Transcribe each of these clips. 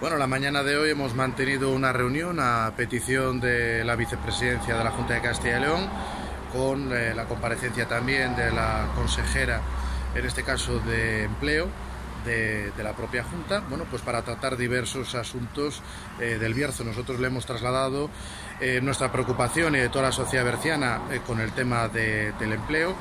Bueno, la mañana de hoy hemos mantenido una reunión a petición de la vicepresidencia de la Junta de Castilla y León, con eh, la comparecencia también de la consejera, en este caso de empleo, de, la propia Junta, bueno, pues para tratar diversos asuntos eh, del Bierzo. Nosotros le hemos trasladado eh, nuestra preocupación y de toda la sociedad berciana con el tema del empleo,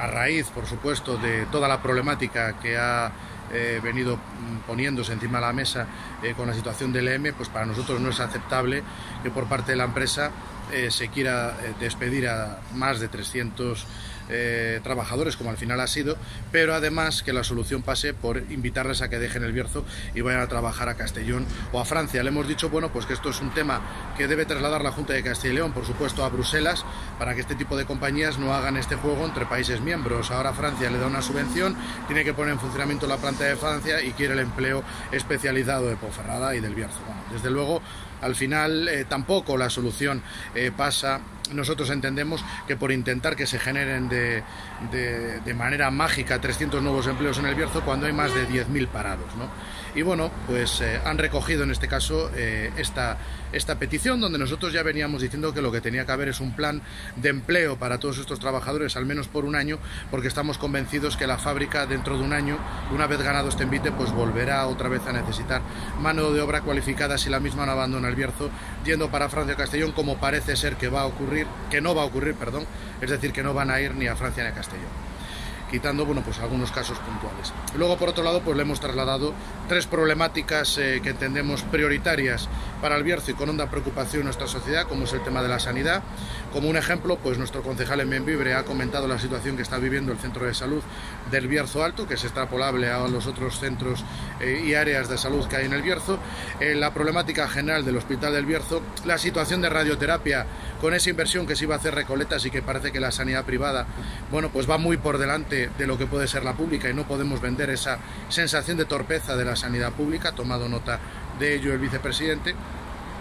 a raíz, por supuesto, de toda la problemática que ha eh, venido poniéndose encima de la mesa eh, con la situación del EM, pues para nosotros no es aceptable que por parte de la empresa eh, se quiera despedir a más de 300 eh, trabajadores, como al final ha sido, pero además que la solución pase por invitarles a que dejen el Bierzo y vayan a trabajar a Castellón o a Francia. Le hemos dicho, bueno, pues que esto es un tema que debe trasladar la Junta de Castilla y León, por supuesto, a Bruselas, para que este tipo de compañías no hagan este juego entre países miembros. Ahora Francia le da una subvención, tiene que poner en funcionamiento la planta de Francia y quiere el empleo especializado de Ponferrada y del Bierzo. desde luego, al final eh, tampoco la solución eh, pasa nosotros entendemos que por intentar que se generen de, de, manera mágica 300 nuevos empleos en el Bierzo cuando hay más de 10.000 parados. ¿no? Y bueno, pues eh, han recogido en este caso esta, esta petición donde nosotros ya veníamos diciendo que lo que tenía que haber es un plan de empleo para todos estos trabajadores, al menos por un año, porque estamos convencidos que la fábrica dentro de un año, una vez ganado este envite, pues volverá otra vez a necesitar mano de obra cualificada si la misma no abandona el Bierzo, yendo para Francia Castellón, como parece ser que va a ocurrir que no va a ocurrir, perdón, es decir, que no van a ir ni a Francia ni a Castellón quitando bueno, pues algunos casos puntuales. Luego, por otro lado, pues le hemos trasladado tres problemáticas eh, que entendemos prioritarias para el Bierzo y con honda preocupación en nuestra sociedad, como es el tema de la sanidad. Como un ejemplo, pues nuestro concejal en Benvibre ha comentado la situación que está viviendo el centro de salud del Bierzo Alto, que es extrapolable a los otros centros eh, y áreas de salud que hay en el Bierzo, eh, la problemática general del Hospital del Bierzo, la situación de radioterapia con esa inversión que se iba a hacer Recoletas y que parece que la sanidad privada, bueno, pues va muy por delante de lo que puede ser la pública y no podemos vender esa sensación de torpeza de la sanidad pública, tomado nota de ello el vicepresidente.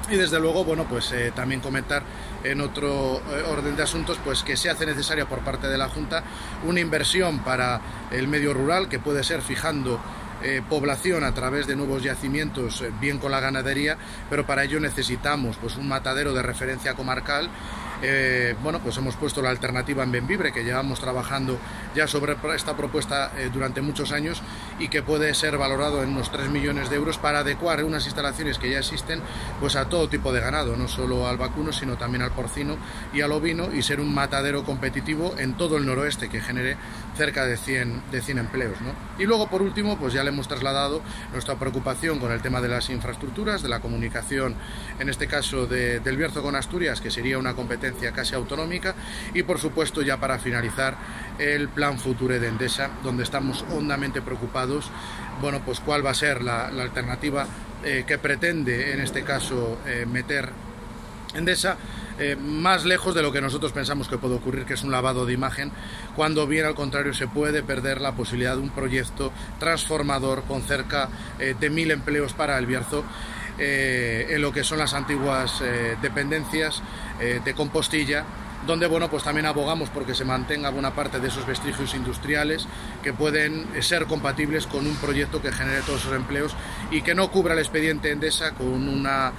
Y desde luego, bueno, pues eh, también comentar en otro eh, orden de asuntos, pues que se hace necesaria por parte de la Junta una inversión para el medio rural, que puede ser fijando eh, población a través de nuevos yacimientos, bien con la ganadería, pero para ello necesitamos pues, un matadero de referencia comarcal eh, bueno, pues hemos puesto la alternativa en Benvibre, que llevamos trabajando ya sobre esta propuesta eh, durante muchos años y que puede ser valorado en unos 3 millones de euros para adecuar unas instalaciones que ya existen pues a todo tipo de ganado, no solo al vacuno, sino también al porcino y al ovino y ser un matadero competitivo en todo el noroeste que genere cerca de 100, de 100 empleos. Y luego, por último, pues ya le hemos trasladado nuestra preocupación con el tema de las infraestructuras, de la comunicación, en este caso de, del Bierzo con Asturias, que sería una competencia casi autonómica. Y por supuesto ya para finalizar el plan Future de Endesa donde estamos hondamente preocupados bueno pues cuál va a ser la, alternativa eh, que pretende en este caso eh, meter Endesa eh, más lejos de lo que nosotros pensamos que puede ocurrir, que es un lavado de imagen, cuando bien al contrario se puede perder la posibilidad de un proyecto transformador con cerca de mil empleos para el Bierzo eh, en lo que son las antiguas eh, dependencias eh, de compostilla donde bueno pues también abogamos porque se mantenga buena parte de esos vestigios industriales que pueden ser compatibles con un proyecto que genere todos esos empleos y que no cubra el expediente Endesa con una,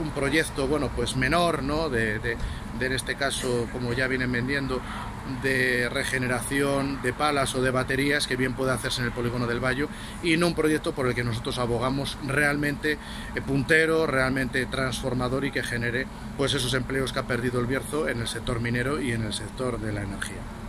un proyecto bueno pues menor ¿no? de, en este caso, como ya vienen vendiendo, de regeneración de palas o de baterías que bien puede hacerse en el polígono del Valle y no un proyecto por el que nosotros abogamos realmente eh, puntero, realmente transformador y que genere pues esos empleos que ha perdido el Bierzo en el sector minero y en el sector de la energía.